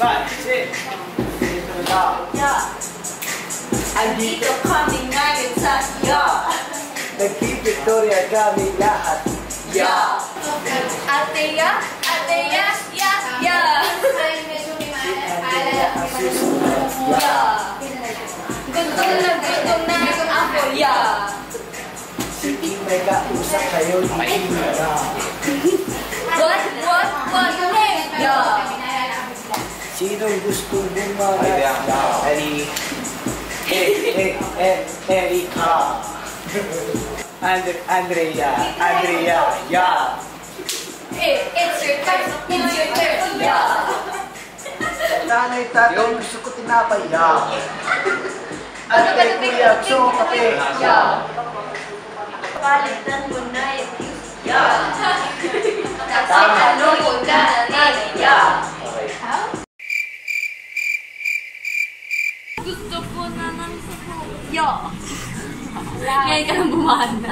Five, six. Yeah. Yeah. Andito kami ngayon sa yeah. Nag-Victoria kami lahat. Yeah. Ate ya, ate ya, ya, ya. Yeah. Gutom na gutom na ako, yeah. Sige, may kausap kayo dito na. What, what, what, hey, yeah. Sinong gusto bumagat na? Eri. Eh, eh, eh, Erika. And, Andrea. Andrea. Yeah. Hey, it's your turn, it's your turn, yeah. Nanay, tatay, gusto ko tinapay. Yeah. Ate, kuya, gusto ko kape. Yeah. Palitan mo na yung yeah. Kasi ano yung nanay, yeah. Gusto ko na ng suko. Yeah. Ngayon ka nang bumanda.